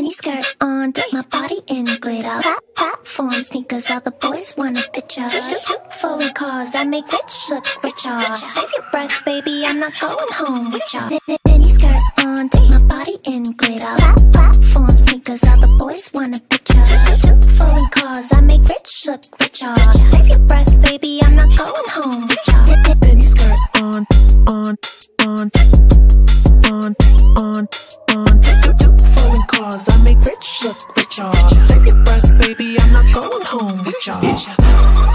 Mini skirt on, dip my body in glitter. Plat platform sneakers, all the boys want a picture. Foreign cars, I make rich look richer. Save your breath, baby, I'm not going home with ya. Mini skirt on, dip my body in glitter. Plat platform sneakers, all the boys want a picture. Foreign cars, I make rich look richer. Save your breath, baby, I'm not going home with ya. Mini skirt on, on, on, on, on, on. Foreign cars. I make rich look just Save your breath, baby. I'm not going home with y'all.